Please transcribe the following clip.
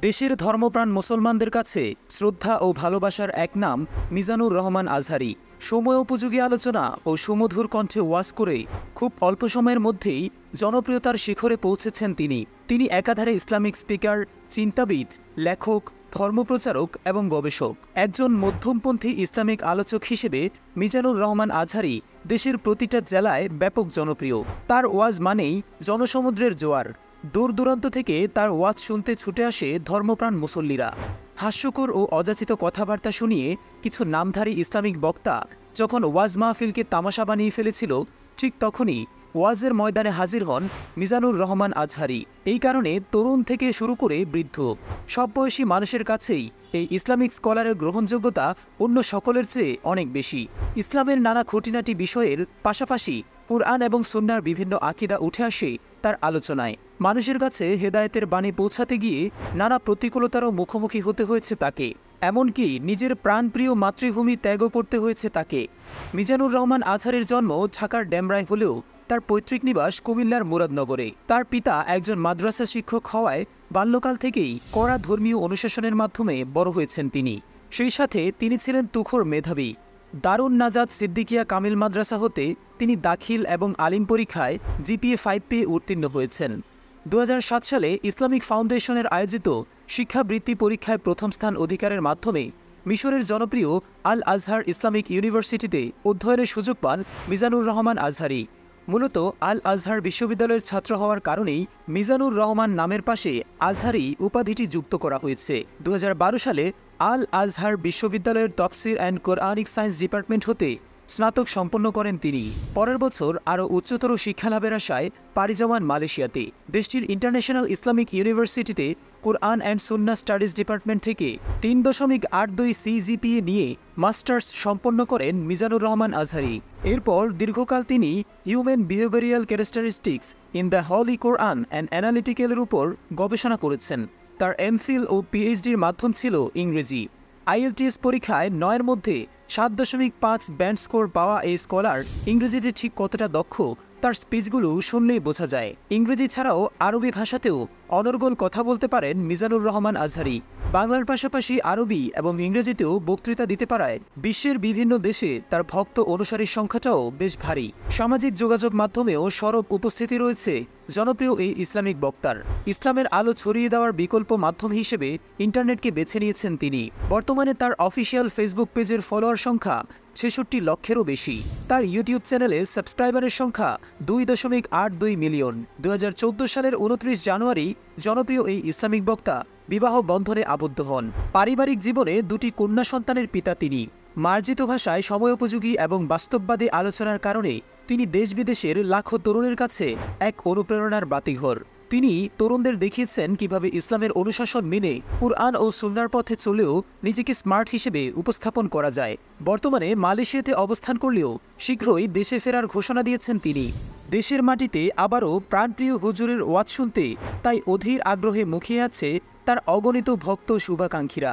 দেশের ধর্মপ্রাণ মুসলমানদের কাছে শ্রদ্ধা ও ভালোবাসার এক নাম মিজানুর রহমান আজহারি। সময় উপযোগী আলোচনা ও সুমধুর কণ্ঠে ওয়াজ করে খুব অল্প সময়ের মধ্যেই জনপ্রিয়তার শিখরে পৌঁছেছেন তিনি। তিনি একাধারে ইসলামিক স্পিকার, চিন্তাবিদ, লেখক, ধর্মপ্রচারক এবং গবেষক। একজন মধ্যমপন্থী ইসলামিক আলোচক হিসেবে মিজানুর রহমান আজহারি দেশের প্রতিটা জেলায় ব্যাপক জনপ্রিয়। তার ওয়াজ মানেই জনসমুদ্রের জোয়ার। দূর দূরান্ত থেকে তার ওয়াজ শুনতে ছুটে আসে ধর্মপ্রাণ মুসল্লিরা। হাস্যকর ও অযাচিত কথাবার্তা শুনিয়ে কিছু নামধারী ইসলামিক বক্তা যখন ওয়াজ মাহফিলকে তামাশা বানিয়ে ফেলেছিল, ঠিক তখনই ওয়াজের ময়দানে হাজির হন মিজানুর রহমান আজহারি। এই কারণে তরুণ থেকে শুরু করে বৃদ্ধ। সব বয়সী মানুষের কাছেই এই ইসলামিক স্কলারের গ্রহণযোগ্যতা অন্য সকলের চেয়ে অনেক বেশি। ইসলামের নানা খুঁটিনাটি বিষয়ের পাশাপাশি কুরআন এবং সুন্নার বিভিন্ন আকিদা উঠে আসে তার আলোচনায়। মানুষের কাছে হেদায়েতের বাণী পৌঁছাতে গিয়ে নানা প্রতিকূলতারও মুখোমুখি হতে হয়েছে তাকে। এমনকি নিজের প্রাণপ্রিয় মাতৃভূমি ত্যাগও করতে হয়েছে তাকে। মিজানুর রহমান আজহারের জন্ম ঢাকার ড্যামরায় হলেও তার পৈতৃক নিবাস কুমিল্লার মুরাদনগরে। তার পিতা একজন মাদ্রাসা শিক্ষক হওয়ায় বাল্যকাল থেকেই কড়া ধর্মীয় অনুশাসনের মাধ্যমে বড় হয়েছেন তিনি। সেই সাথে তিনি ছিলেন তুখর মেধাবী। দারুণ নাজাদ সিদ্দিকিয়া কামিল মাদ্রাসা হতে তিনি দাখিল এবং আলিম পরীক্ষায় জিপিএ ফাইভ পেয়ে উত্তীর্ণ হয়েছেন। দু হাজার সাত সালে ইসলামিক ফাউন্ডেশনের আয়োজিত শিক্ষাবৃত্তি পরীক্ষায় প্রথম স্থান অধিকারের মাধ্যমে মিশরের জনপ্রিয় আল আজহার ইসলামিক ইউনিভার্সিটিতে অধ্যয়নের সুযোগ পান মিজানুর রহমান আজহারি। মূলত আল আজহার বিশ্ববিদ্যালয়ের ছাত্র হওয়ার কারণেই মিজানুর রহমান নামের পাশে আজহারি উপাধিটি যুক্ত করা হয়েছে। দু হাজার বারো সালে আল আজহার বিশ্ববিদ্যালয়ের তফসির অ্যান্ড কোরআনিক সায়েন্স ডিপার্টমেন্ট হতে স্নাতক সম্পন্ন করেন তিনি। পরের বছর আরও উচ্চতর শিক্ষালাভের আশায় পাড়ি জমান মালয়েশিয়াতে। দেশটির ইন্টারন্যাশনাল ইসলামিক ইউনিভার্সিটিতে Quran and Sunnah studies department থেকে তিন দশমিক আট দুই সিজিপিএ নিয়ে মাস্টার্স সম্পন্ন করেন মিজানুর রহমান আজহারি। এরপর দীর্ঘকাল তিনি human behavioural characteristics in the holy Quran and অ্যানালিটিক্যালের উপর গবেষণা করেছেন। তার এমফিল ও পিএইচডির মাধ্যম ছিল ইংরেজি। আইএলটিএস পরীক্ষায় নয়ের মধ্যে সাত দশমিক পাঁচ ব্যান্ড স্কোর পাওয়া এই স্কলার ইংরেজিতে ঠিক কতটা দক্ষ তার স্পিচগুলো শুনলেই বোঝা যায়। ইংরেজি ছাড়াও আরবি ভাষাতেও অনর্গল কথা বলতে পারেন মিজানুর রহমান আজহারি। বাংলার পাশাপাশি আরবি এবং ইংরেজিতেও বক্তৃতা দিতে পারায় বিশ্বের বিভিন্ন দেশে তার ভক্ত অনুসারীর সংখ্যাটাও বেশ ভারী। সামাজিক যোগাযোগ মাধ্যমেও সরব উপস্থিতি রয়েছে জনপ্রিয় এই ইসলামিক বক্তার। ইসলামের আলো ছড়িয়ে দেওয়ার বিকল্প মাধ্যম হিসেবে ইন্টারনেটকে বেছে নিয়েছেন তিনি। বর্তমানে তার অফিসিয়াল ফেসবুক পেজের ফলোয়ার সংখ্যা ছেষট্টি লক্ষেরও বেশি। তার ইউটিউব চ্যানেলে সাবস্ক্রাইবারের সংখ্যা দুই দশমিক আট দুই মিলিয়ন। দু হাজার চৌদ্দ সালের উনত্রিশ জানুয়ারি জনপ্রিয় এই ইসলামিক বক্তা বিবাহ বন্ধনে আবদ্ধ হন। পারিবারিক জীবনে দুটি কন্যা সন্তানের পিতা তিনি। মার্জিত ভাষায় সময়োপযোগী এবং বাস্তববাদী আলোচনার কারণে তিনি দেশ বিদেশের লাখো তরুণের কাছে এক অনুপ্রেরণার বাতিঘর। তিনি তরুণদের দেখিয়েছেন কীভাবে ইসলামের অনুশাসন মেনে কুরআন ও সুন্নার পথে চলেও নিজেকে স্মার্ট হিসেবে উপস্থাপন করা যায়। বর্তমানে মালয়েশিয়াতে অবস্থান করলেও শীঘ্রই দেশে ফেরার ঘোষণা দিয়েছেন তিনি। দেশের মাটিতে আবারও প্রাণপ্রিয় হুজুরের ওয়াজ শুনতে তাই অধীর আগ্রহে মুখিয়ে আছে তার অগণিত ভক্ত শুভাকাঙ্ক্ষীরা।